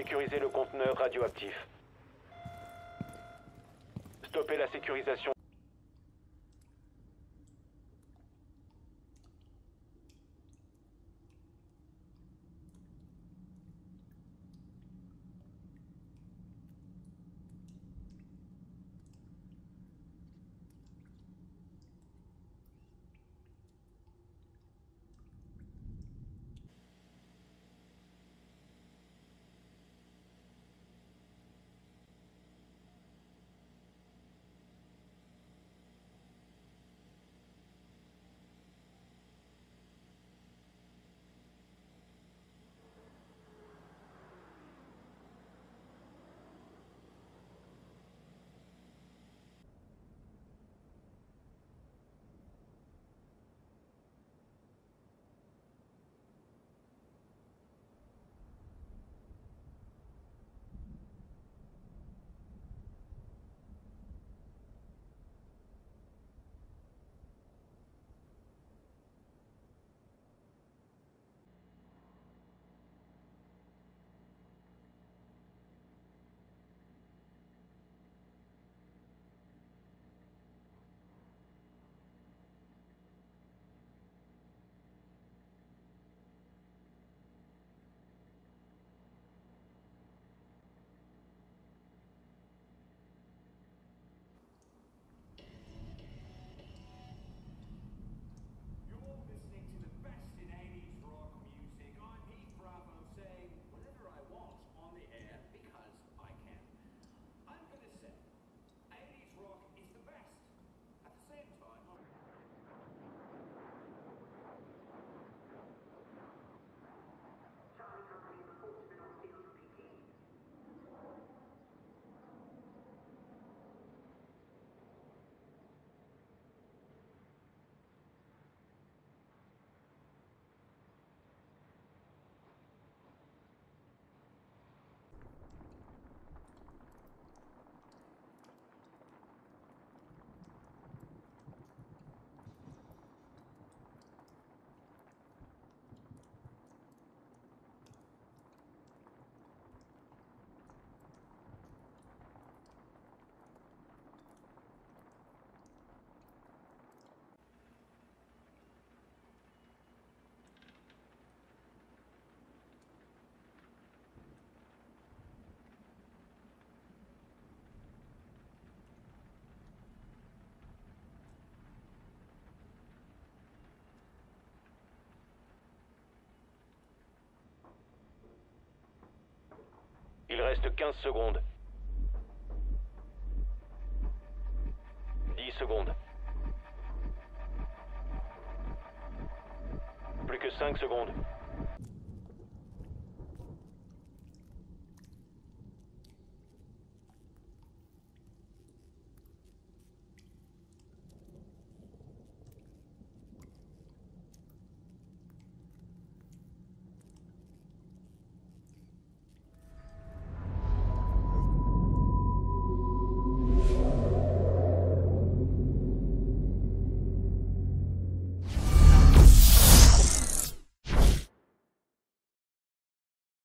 Sécurisez le conteneur radioactif. Stoppez la sécurisation. Il reste 15 secondes. 10 secondes. Plus que 5 secondes.